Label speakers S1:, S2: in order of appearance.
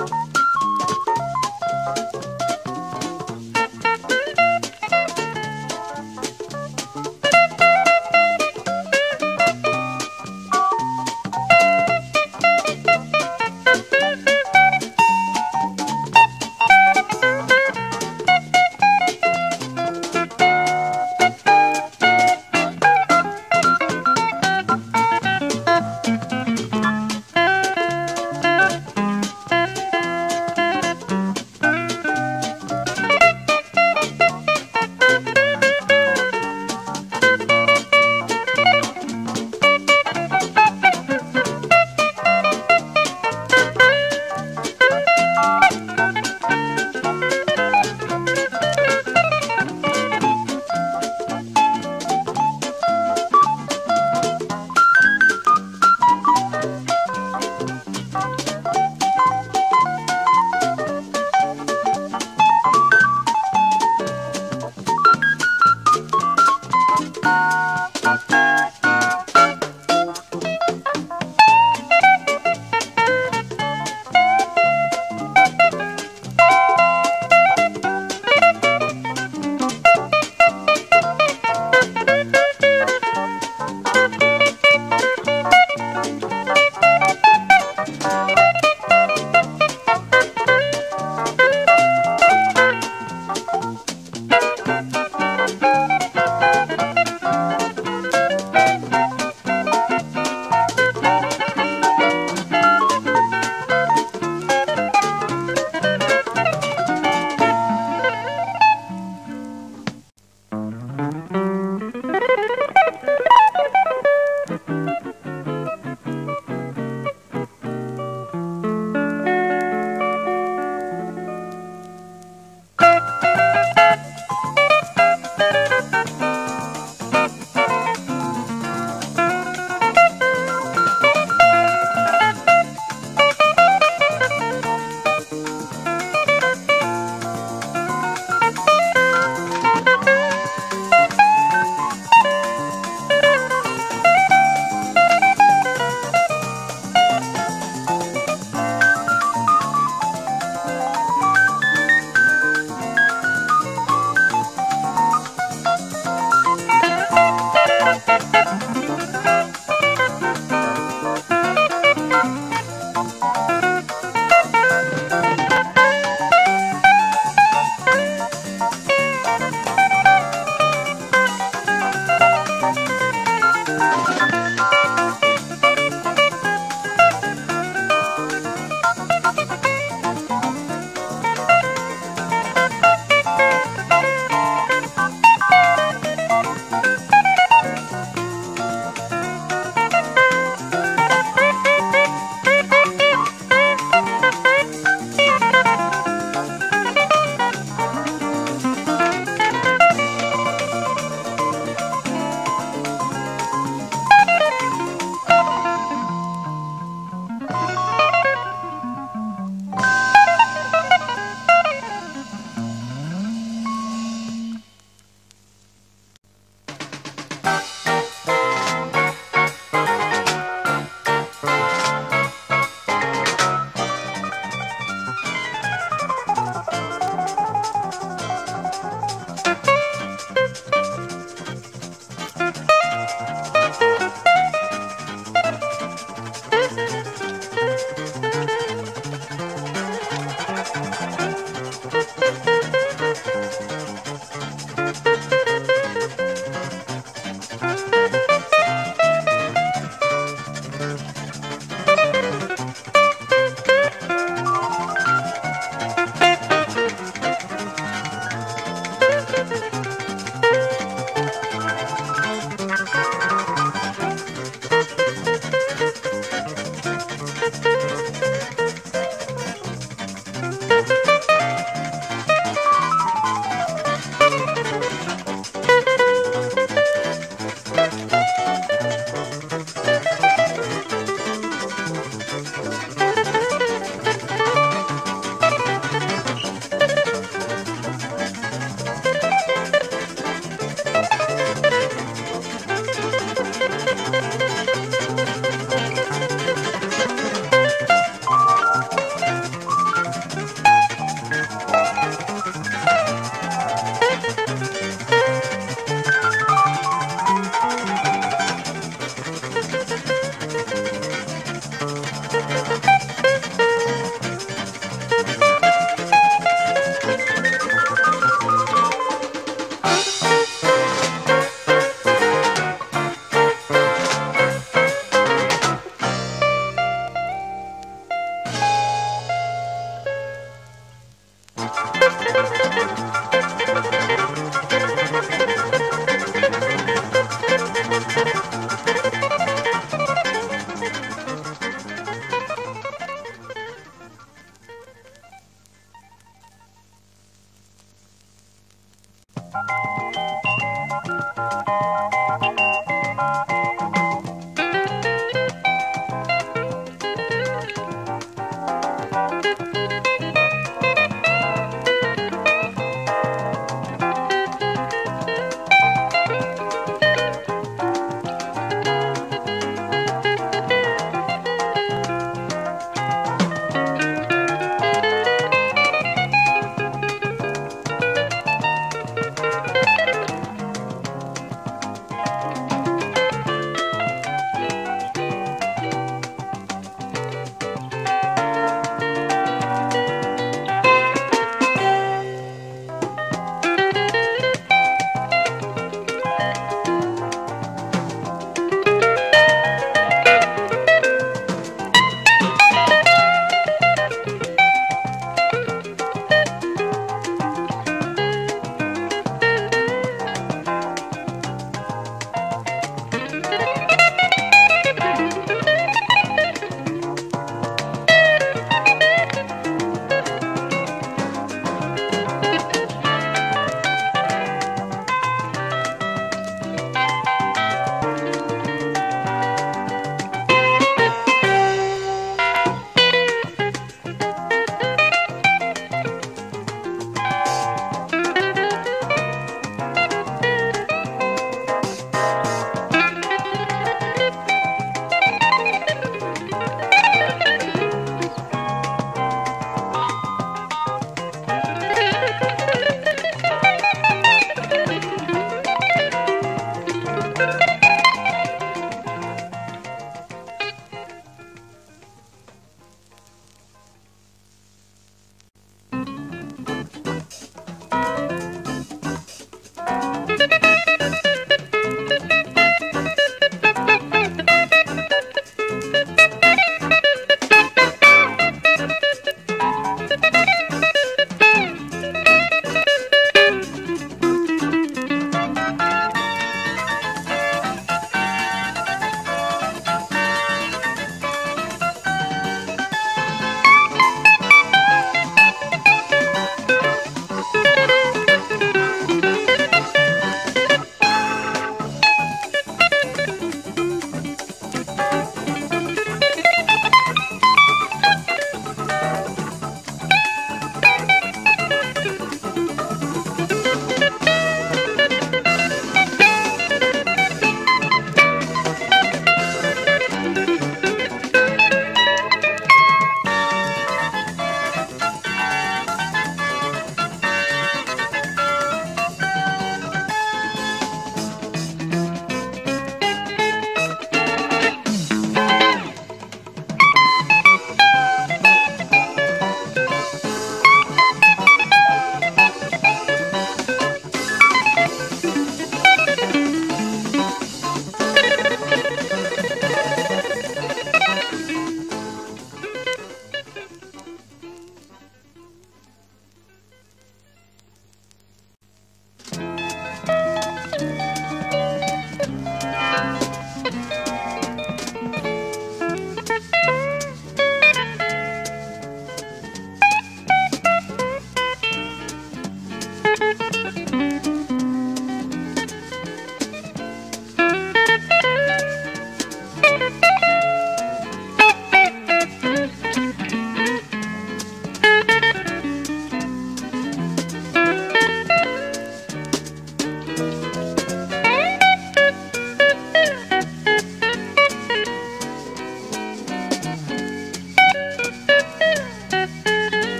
S1: Música